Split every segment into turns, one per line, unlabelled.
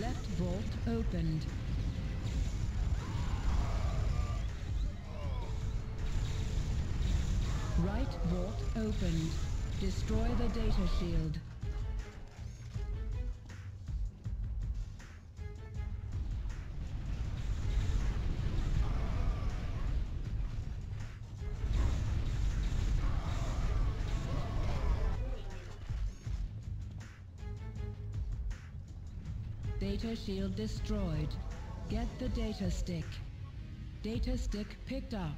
Left vault opened. Right vault opened. Destroy the data shield. Data shield destroyed. Get the data stick. Data stick picked up.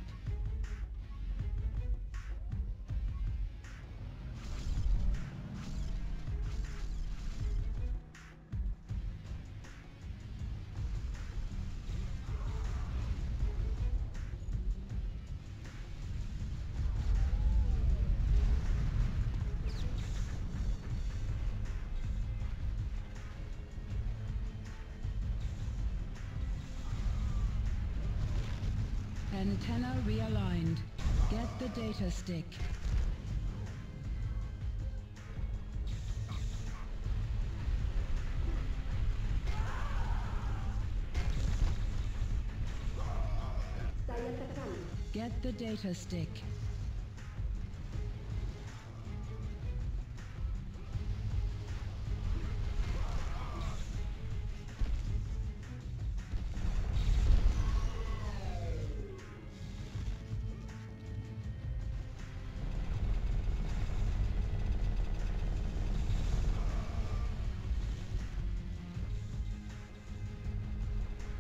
Antenna realigned. Get the data stick. Get the data stick.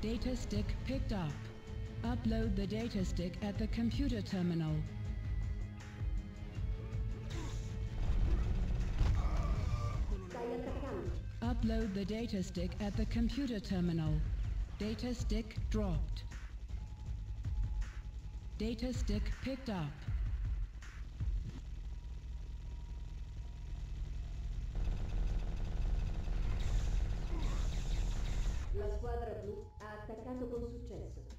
Data stick picked up. Upload the data stick at the computer terminal. Upload the data stick at the computer terminal. Data stick dropped. Data stick picked up. La squadra blu mercato con successo.